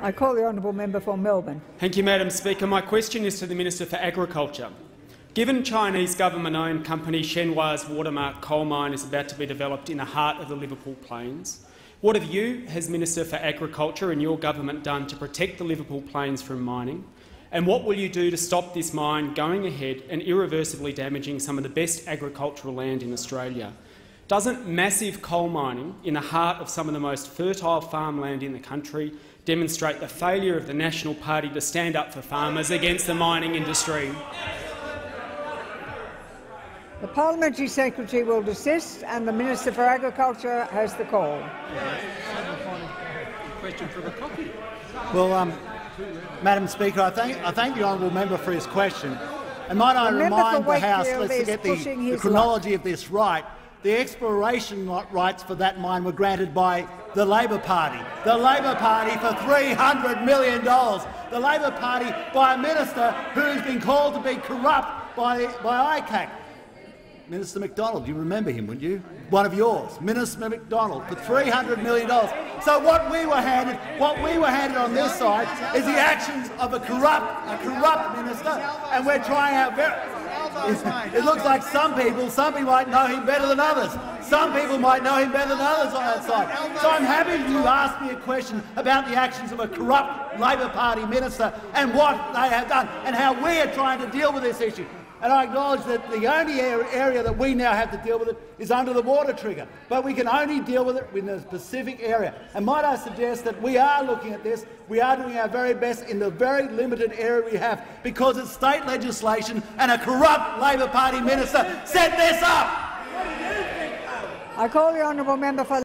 I call the honourable member for Melbourne. Thank you, Madam Speaker. My question is to the Minister for Agriculture. Given Chinese government-owned company Shenhua's Watermark coal mine is about to be developed in the heart of the Liverpool Plains, what have you, as Minister for Agriculture and your government done to protect the Liverpool Plains from mining? And what will you do to stop this mine going ahead and irreversibly damaging some of the best agricultural land in Australia? Doesn't massive coal mining in the heart of some of the most fertile farmland in the country demonstrate the failure of the National Party to stand up for farmers against the mining industry? The Parliamentary Secretary will desist and the Minister for Agriculture has the call. Question for the copy. Well, um, Madam Speaker, I thank, I thank the honourable member for his question. And might I remind the House, let's get the, the his chronology of this right, the exploration rights for that mine were granted by the Labor Party. The Labor Party for $300 million. The Labor Party by a minister who's been called to be corrupt by, by ICAC. Minister Macdonald, you remember him, wouldn't you? One of yours, Minister Macdonald, for $300 million. So what we were handed, what we were handed on this side is the actions of a corrupt, a corrupt minister, and we're trying our very. It looks like some people, some people might know him better than others. Some people might know him better than others on that side. So I'm happy you asked me a question about the actions of a corrupt Labor Party minister and what they have done and how we are trying to deal with this issue. And I acknowledge that the only area that we now have to deal with it is under the water trigger. But we can only deal with it in a specific area. And might I suggest that we are looking at this, we are doing our very best in the very limited area we have, because it's state legislation and a corrupt Labor Party minister set this up. I call the honourable member for